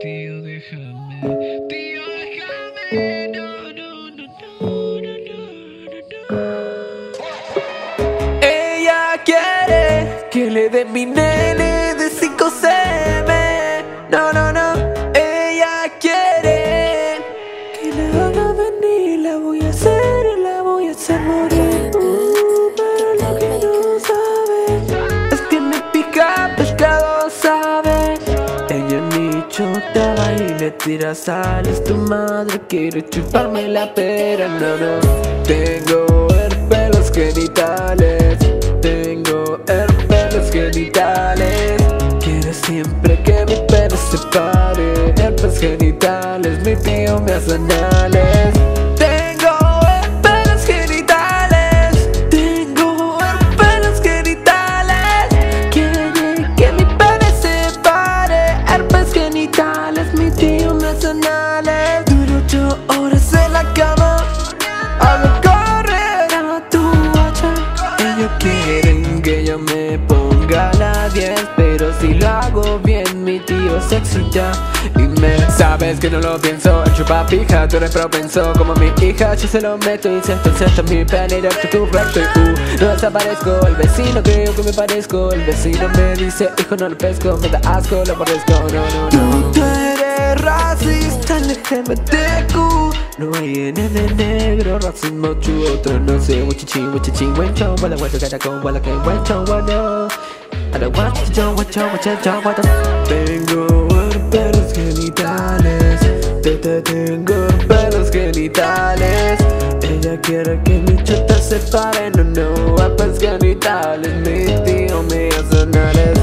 Tío, déjame. Tío, déjame. No, no, no, no, no, no, no. Ella quiere que le den mi nene de 5cm. No, no, no. Ella quiere que la haga venir. La voy a hacer, la voy a hacer morir. Tira sal Es tu madre, quiere chuparme la pera. No, no, tengo herpes los genitales. Tengo herpes los genitales. Quiere siempre que mi pene se pare. Herpes genitales, mi tío me hace anales quieren que yo me ponga la 10 Pero si lo hago bien mi tío se excita. Y me sabes que no lo pienso El chupapija, tú eres propenso Como mi hija, yo se lo meto Y siento, siento mi pene directo tu recto Y uh, no desaparezco El vecino creo que me parezco. El vecino me dice, hijo no lo pesco Me da asco, lo aborrezco, no, no, no. Tú eres racista, LGBTQ No hay nene negro, racismo chu Otro no sé, wichichi, wichichi, wencho Wala wala caracón, wala que want you, don't want you, want you, don't want you. Tengo herperos genitales te, te, Tengo herperos genitales Ella quiere que mi chota se pare No, no, herpes genitales Mi tío me hace anales